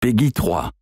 Peggy 3.